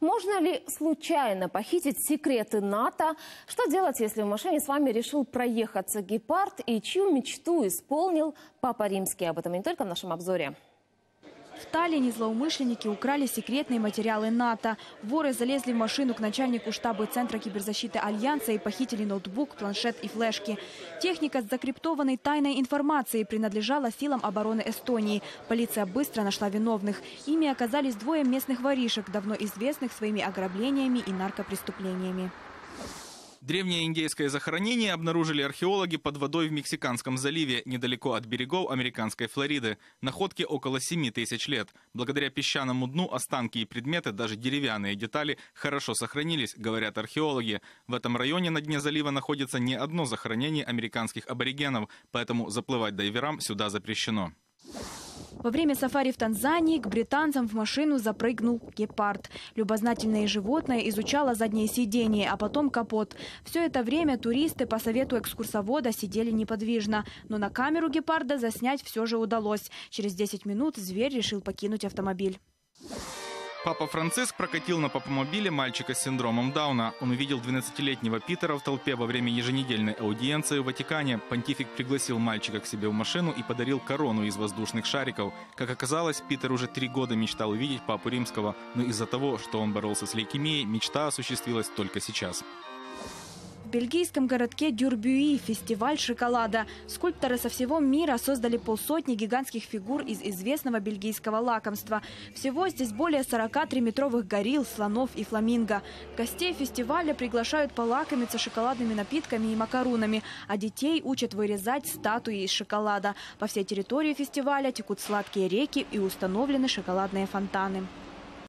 Можно ли случайно похитить секреты НАТО? Что делать, если в машине с вами решил проехаться гепард? И чью мечту исполнил Папа Римский? Об этом не только в нашем обзоре. В Таллине злоумышленники украли секретные материалы НАТО. Воры залезли в машину к начальнику штаба Центра киберзащиты Альянса и похитили ноутбук, планшет и флешки. Техника с закриптованной тайной информацией принадлежала силам обороны Эстонии. Полиция быстро нашла виновных. Ими оказались двое местных воришек, давно известных своими ограблениями и наркопреступлениями. Древнее индейское захоронение обнаружили археологи под водой в Мексиканском заливе, недалеко от берегов американской Флориды. Находки около 7 тысяч лет. Благодаря песчаному дну останки и предметы, даже деревянные детали, хорошо сохранились, говорят археологи. В этом районе на дне залива находится не одно захоронение американских аборигенов, поэтому заплывать дайверам сюда запрещено. Во время сафари в Танзании к британцам в машину запрыгнул гепард. Любознательное животное изучало заднее сиденье, а потом капот. Все это время туристы по совету экскурсовода сидели неподвижно. Но на камеру гепарда заснять все же удалось. Через 10 минут зверь решил покинуть автомобиль. Папа Франциск прокатил на папомобиле мальчика с синдромом Дауна. Он увидел 12-летнего Питера в толпе во время еженедельной аудиенции в Ватикане. Понтифик пригласил мальчика к себе в машину и подарил корону из воздушных шариков. Как оказалось, Питер уже три года мечтал увидеть Папу Римского, но из-за того, что он боролся с лейкемией, мечта осуществилась только сейчас. В бельгийском городке Дюрбюи фестиваль шоколада. Скульпторы со всего мира создали полсотни гигантских фигур из известного бельгийского лакомства. Всего здесь более 43-метровых горилл, слонов и фламинго. Гостей фестиваля приглашают полакомиться шоколадными напитками и макарунами, а детей учат вырезать статуи из шоколада. По всей территории фестиваля текут сладкие реки и установлены шоколадные фонтаны.